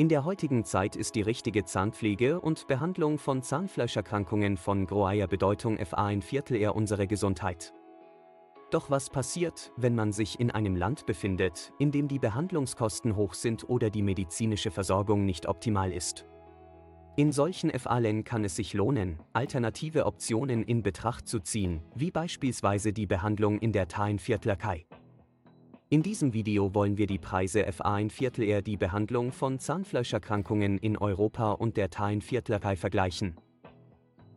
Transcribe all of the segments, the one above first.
In der heutigen Zeit ist die richtige Zahnpflege und Behandlung von Zahnfleischerkrankungen von großer Bedeutung FA ein Viertel eher unsere Gesundheit. Doch was passiert, wenn man sich in einem Land befindet, in dem die Behandlungskosten hoch sind oder die medizinische Versorgung nicht optimal ist? In solchen FA-Ländern kann es sich lohnen, alternative Optionen in Betracht zu ziehen, wie beispielsweise die Behandlung in der Tainviertlerkei. In diesem Video wollen wir die Preise FA ein Viertel eher die Behandlung von Zahnfleischerkrankungen in Europa und der Tainviertlerkei vergleichen.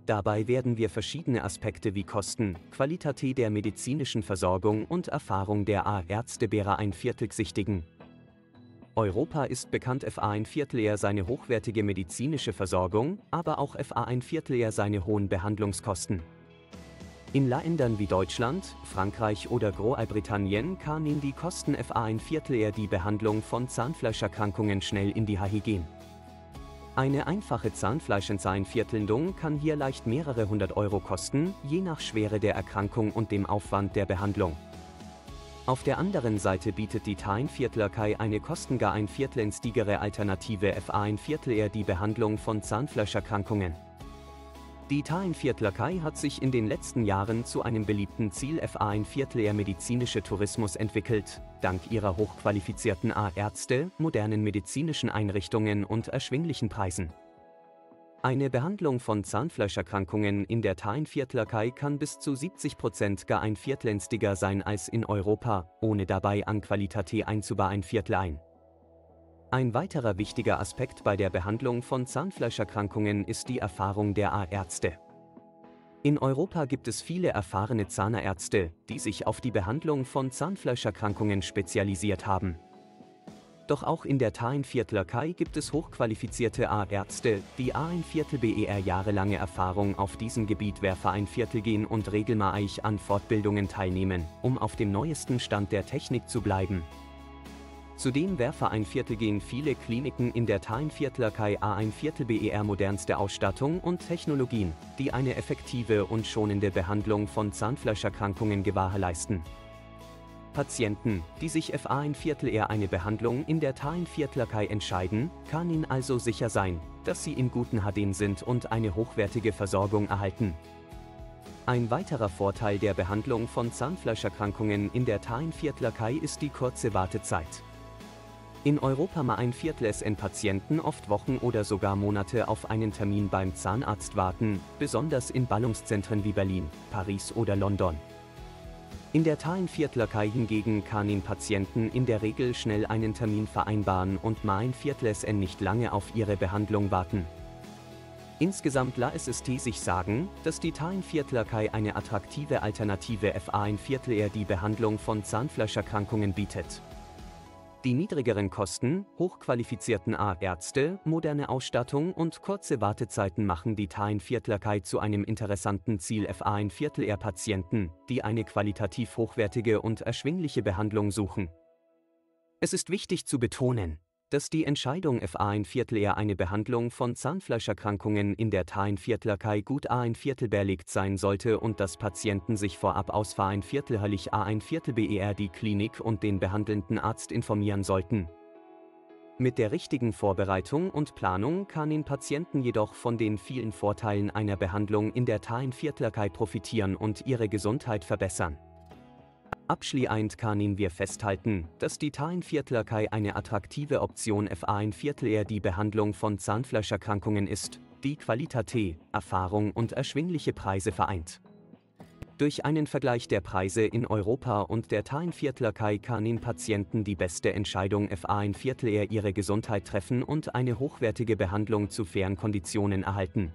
Dabei werden wir verschiedene Aspekte wie Kosten, Qualität der medizinischen Versorgung und Erfahrung der A-Ärzte ein Viertel sichtigen. Europa ist bekannt FA ein Viertel eher seine hochwertige medizinische Versorgung, aber auch FA ein Viertel eher seine hohen Behandlungskosten. In Ländern wie Deutschland, Frankreich oder Großbritannien kann in die Kosten FA ein Viertel eher die Behandlung von Zahnfleischerkrankungen schnell in die Haie gehen. Eine einfache Zahnfleischentzeinviertelndung kann hier leicht mehrere hundert Euro kosten, je nach Schwere der Erkrankung und dem Aufwand der Behandlung. Auf der anderen Seite bietet die Tainviertlerkei eine kostengar ein Viertelenstigere Alternative FA ein Viertel eher die Behandlung von Zahnfleischerkrankungen. Die Tainviertlerkei hat sich in den letzten Jahren zu einem beliebten Ziel FA ein Viertel medizinische Tourismus entwickelt, dank ihrer hochqualifizierten A-Ärzte, modernen medizinischen Einrichtungen und erschwinglichen Preisen. Eine Behandlung von Zahnfleischerkrankungen in der Tainviertlerkei kann bis zu 70% gar ein Viertelänstiger sein als in Europa, ohne dabei an Qualität einzubar ein Viertel ein. Weiterer wichtiger Aspekt bei der Behandlung von Zahnfleischerkrankungen ist die Erfahrung der A-Ärzte. In Europa gibt es viele erfahrene Zahnärzte, die sich auf die Behandlung von Zahnfleischerkrankungen spezialisiert haben. Doch auch in der Tainviertlerkei gibt es hochqualifizierte A-Ärzte, die A ein Viertel BER jahrelange Erfahrung auf diesem Gebiet werfe ein Viertel gehen und regelmäßig an Fortbildungen teilnehmen, um auf dem neuesten Stand der Technik zu bleiben. Zudem werfe ein Viertel gehen viele Kliniken in der Tainviertlerkei A ein Viertel BER modernste Ausstattung und Technologien, die eine effektive und schonende Behandlung von Zahnfleischerkrankungen gewährleisten. Patienten, die sich FA ein Viertel eher eine Behandlung in der Tainviertlerkei entscheiden, kann ihnen also sicher sein, dass sie in guten HDN sind und eine hochwertige Versorgung erhalten. Ein weiterer Vorteil der Behandlung von Zahnfleischerkrankungen in der Tainviertlerkei ist die kurze Wartezeit. In Europa mal ein Viertel SN-Patienten oft Wochen oder sogar Monate auf einen Termin beim Zahnarzt warten, besonders in Ballungszentren wie Berlin, Paris oder London. In der Talenviertlerkei hingegen kann in Patienten in der Regel schnell einen Termin vereinbaren und mal ein Viertel SN nicht lange auf ihre Behandlung warten. Insgesamt la SST sich sagen, dass die Talenviertlerkei eine attraktive Alternative FA ein Viertel eher die Behandlung von Zahnfleischerkrankungen bietet. Die niedrigeren Kosten, hochqualifizierten A-Ärzte, moderne Ausstattung und kurze Wartezeiten machen die Tainviertlerkei zu einem interessanten Ziel FA ein Viertel eher Patienten, die eine qualitativ hochwertige und erschwingliche Behandlung suchen. Es ist wichtig zu betonen, dass die Entscheidung FA ein Viertel eher eine Behandlung von Zahnfleischerkrankungen in der Tainviertlerkei gut A ein Viertel belegt sein sollte und dass Patienten sich vorab aus ein Viertel höllig A ein Viertel BER die Klinik und den behandelnden Arzt informieren sollten. Mit der richtigen Vorbereitung und Planung kann in Patienten jedoch von den vielen Vorteilen einer Behandlung in der Tainviertlerkei profitieren und ihre Gesundheit verbessern. Abschließend können wir festhalten, dass die Tainviertlerkei eine attraktive Option FA ein Viertel eher die Behandlung von Zahnfleischerkrankungen ist, die Qualität, Erfahrung und erschwingliche Preise vereint. Durch einen Vergleich der Preise in Europa und der Tainviertlerkei können Patienten die beste Entscheidung FA ein Viertel eher ihre Gesundheit treffen und eine hochwertige Behandlung zu fairen Konditionen erhalten.